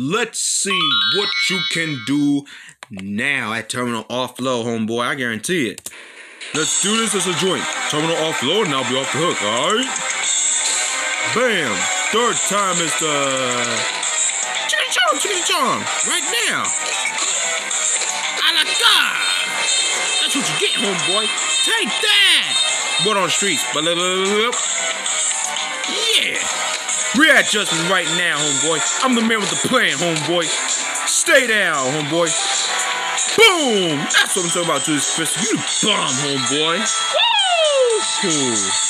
Let's see what you can do now at Terminal Offload, homeboy. I guarantee it. Let's do this as a joint. Terminal offload and I'll be off the hook, alright? Bam! Third time is the chicken chong, chicken chong, right now. A la God! That's what you get, homeboy. Take that! What on the streets? Yeah! Readjustment right now, homeboy. I'm the man with the plan, homeboy. Stay down, homeboy. Boom! That's what I'm talking about, Julius Chris. You the bomb, homeboy. Woo!